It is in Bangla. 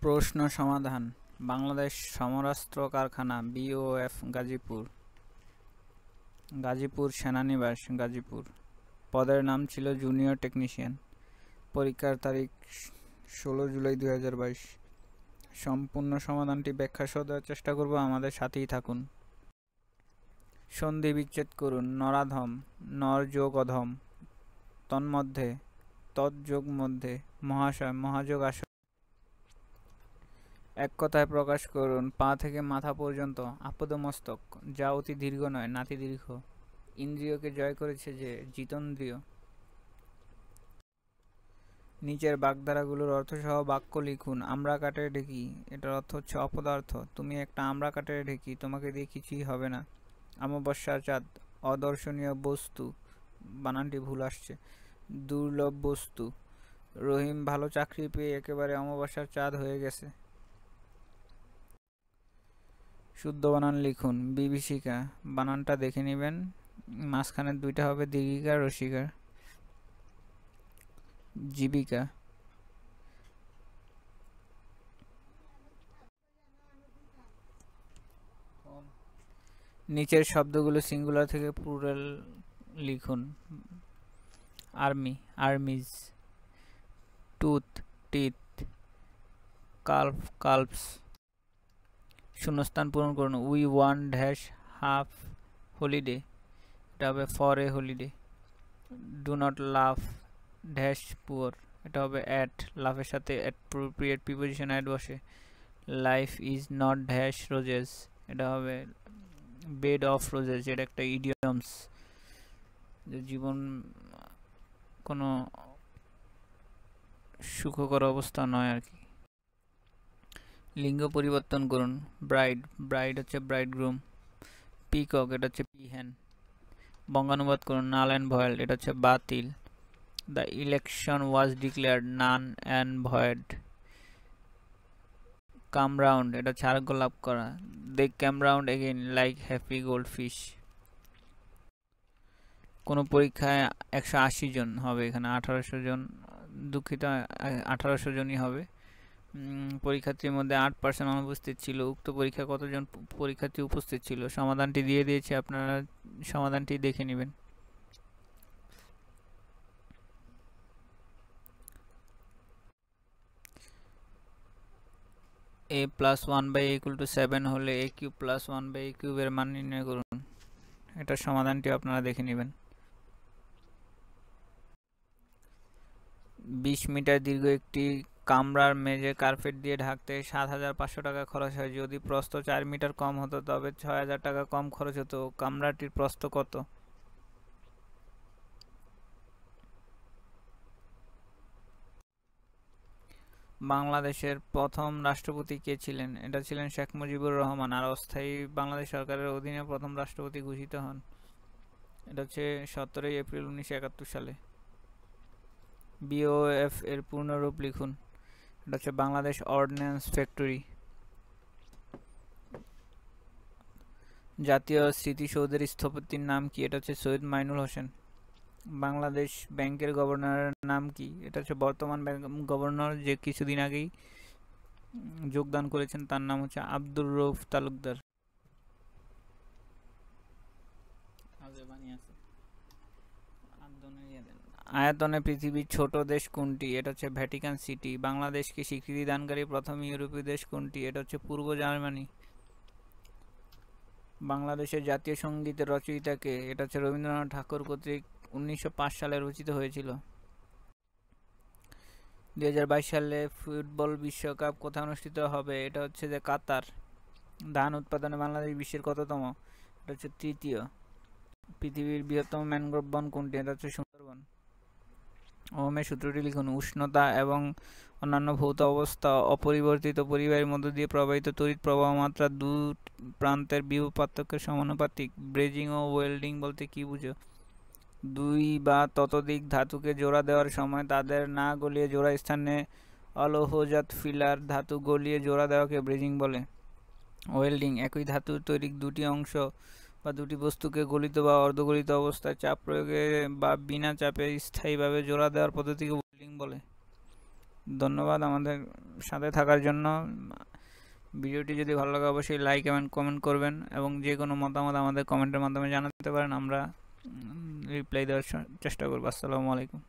প্রশ্ন সমাধান, বাংলাদেশ সমরাস্ত্র কারখানা বিওএফ গাজীপুর। গাজীপুর সেনানিবাস, গাজীপুর। পদের নাম ছিল জুনিয়র টেকনিশিয়ান। পরীক্ষার তারিখ ষোলো জুলাই দু হাজার বাইশ। সম্পূর্ণ সমাধানটি ব্যাখ্যা সহ দেওয়ার চেষ্টা করব, আমাদের সাথেই থাকুন। সন্ধি বিচ্ছেদ করুন, নরাধম, নর যোগ অধম। তন্মধ্যে তৎযোগ মধ্যে, মহাশয়, মহাযোগ আস এক কথায় প্রকাশ করুন, পা থেকে মাথা পর্যন্ত আপদমস্তক, যা অতি দীর্ঘ নয়, নাতি দীর্ঘ। ইন্দ্রিয়কে জয় করেছে যে জিতন্দ্রিয়। নিচের বাগধারাগুলোর অর্থসহ বাক্য লিখুন, আমরা কাটের ঢেকি, এটার অর্থ হচ্ছে অপদার্থ। তুমি একটা আমরা কাটের ঢেকি, তোমাকে দিয়ে কিছুই হবে না। অমাবস্যার চাঁদ, অদর্শনীয় বস্তু। বানানটি ভুল আসছে। দুর্লভ বস্তু। রহিম ভালো চাকরি পেয়ে একেবারে অমাবস্যার চাঁদ হয়ে গেছে। শুদ্ধ বানান লিখুন। বিভীষিকা, বানানটা দেখে নেবেন। মাঝখানে দুইটা হবে দীর্ঘিকা, রসিকা। জীবিকা। নিচের শব্দগুলো সিঙ্গুলার থেকে প্লুরাল লিখুন। Army armies tooth teeth calf calves শূন্যস্থান পূরণ করুন। We want dash half holiday এটা হবে for a holiday do not love dash poor এটা হবে অ্যাট লাভের সাথে অ্যাপ্রোপ্রিয়েট প্রিপোজিশন অ্যাড বসে। Life is not dash roses এটা হবে বেড অফ রোজেস এটা একটা ইডিয়মস যে জীবন কোনো সুখকর অবস্থা নয় আর কি। লিঙ্গ পরিবর্তন করুন। ব্রাইড ব্রাইড হচ্ছে ব্রাইড গ্রুম পিকক, এটা হচ্ছে পিহ্যান বঙ্গানুবাদ করুন, নাল অ্যান্ড ভয়েল, এটা হচ্ছে বাতিল। The election was declared, naan and void. Come round এটা আরোগ্য লাভ করা। দে ক্যাম round again, like happy gold fish কোনো পরীক্ষায় একশো আশি জন হবে এখানে, আঠারোশো জন, দুঃখিত আঠারোশো জনই হবে। পরীক্ষার্থীর মধ্যে আট পার্সেন্ট অনুপস্থিত ছিল। উক্ত পরীক্ষা কতজন পরীক্ষার্থী উপস্থিত ছিল? সমাধানটি দিয়ে দিয়েছে, আপনারা সমাধানটি দেখে নেবেন। A plus one by equal to seven হলে a cube plus one by কিউবের মান নির্ণয় করুন। এটার সমাধানটি আপনারা দেখে নেবেন। বিশ মিটার দীর্ঘ একটি কামরার মেঝে কার্পেট দিয়ে ঢাকতে সাত হাজার পাঁচশো টাকা খরচ হয়। যদি প্রস্থ চার মিটার কম হতো, তবে ছয় হাজার টাকা কম খরচ হতো। কামরাটির প্রস্থ কত? বাংলাদেশের প্রথম রাষ্ট্রপতি কে ছিলেন? এটা ছিলেন শেখ মুজিবুর রহমান। আর অস্থায়ী বাংলাদেশ সরকারের অধীনে প্রথম রাষ্ট্রপতি ঘোষিত হন। এটা হচ্ছে সতেরোই এপ্রিল উনিশশো একাত্তর সালে। বিওএফ এর পূর্ণরূপ লিখুন। এটা হচ্ছে বাংলাদেশ অর্ডিন্যান্স ফ্যাক্টরি জাতীয় স্মৃতিসৌধের স্থপতির নাম কি? এটা হচ্ছে সৈয়দ মাইনুল হোসেন। বাংলাদেশ ব্যাংকের গভর্নরের নাম কি? এটা হচ্ছে বর্তমান গভর্নর যে কিছুদিন আগেই যোগদান করেছেন, তার নাম হচ্ছে আব্দুর রৌফ তালুকদার। আয়তনে পৃথিবীর ছোট দেশ কোনটি? এটা হচ্ছে ভ্যাটিকান সিটি। বাংলাদেশকে স্বীকৃতি দানকারী প্রথম ইউরোপীয় দেশ কোনটি? এটা হচ্ছে পূর্ব জার্মানি। বাংলাদেশের জাতীয় সঙ্গীতের রচয়িতাকে এটা হচ্ছে রবীন্দ্রনাথ ঠাকুর কর্তৃক উনিশশো পাঁচ সালে রচিত হয়েছিল। দুই হাজার বাইশ সালে ফুটবল বিশ্বকাপ কোথায় অনুষ্ঠিত হবে? এটা হচ্ছে যে কাতার। ধান উৎপাদনে বাংলাদেশ বিশ্বের কততম? এটা হচ্ছে তৃতীয়। পৃথিবীর বৃহত্তম ম্যানগ্রোভ বন কোনটি? এটা হচ্ছে ওমের সূত্রটি লিখুন, উষ্ণতা এবং অন্যান্য ভৌত অবস্থা অপরিবর্তিত পরিবারের মধ্য দিয়ে প্রবাহিত তড়িৎ প্রবাহ মাত্রা দু প্রান্তের বিভব পার্থক্যের সমানুপাতিক। ব্রেজিং ও ওয়েল্ডিং বলতে কি বুঝো? দুই বা ততোধিক ধাতুকে জোড়া দেওয়ার সময় তাদের না গলিয়ে জোড়া স্থানে অলৌহজাত ফিলার ধাতু গলিয়ে জোড়া দেওয়াকে ব্রেজিং বলে। ওয়েল্ডিং একই ধাতুর তৈরি দুটি অংশ বা দুটি বস্তুকে গলিত বা অর্ধগলিত অবস্থায় চাপ প্রয়োগে বা বিনা চাপে স্থায়ীভাবে জোড়া দেওয়ার পদ্ধতিকে ওয়েল্ডিং বলে। ধন্যবাদ আমাদের সাথে থাকার জন্য। ভিডিওটি যদি ভালো লাগে অবশ্যই লাইক এবং কমেন্ট করবেন এবং যে কোনো মতামত আমাদের কমেন্টের মাধ্যমে জানাতে পারেন, আমরা রিপ্লাই দেওয়ার চেষ্টা করব। আসসালামু আলাইকুম।